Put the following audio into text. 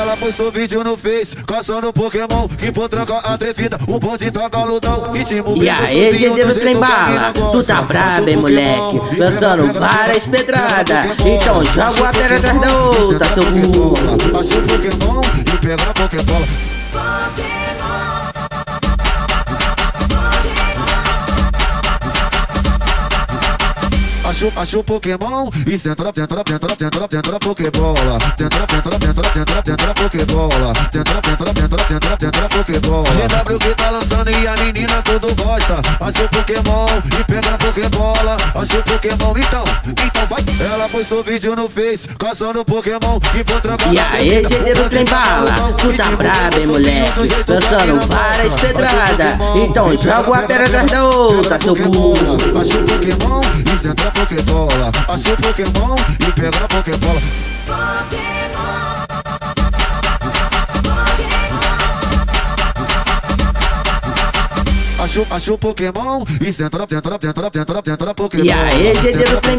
Ela postou vídeo no Face, caçando Pokémon. Que por tranca atrevida, o bonde toca lutão. Ritmo E aí, no trem bala, tu tá brabo, hein, moleque? Lançando várias pedradas. Então joga uma pedra atrás da outra, seu burro. Achou Pokémon e pega a Pokébola. Achou, achou Pokémon e centra, centra, centra, centra, centra Pokébola. Centra, centra, centra, centra, centra Pokébola. Centra, centra, centra, centra, centra Pokébola. GW que tá lançando e a menina tudo gosta. Achou Pokémon e pega a Pokébola. Achou Pokémon, então, então vai. Ela postou vídeo no Face, caçando Pokémon e trancar. E aí, GD no trem bala, tu tá brabo, hein, moleque? Lançando várias pedradas. Então joga uma pedra atrás da outra, seu burro. Achou Pokémon e centra Achou Pokémon e pega a Pokébola. Achou, achou Pokémon e centra, centra, centra, centra, centra Pokébola. E aí, GD trem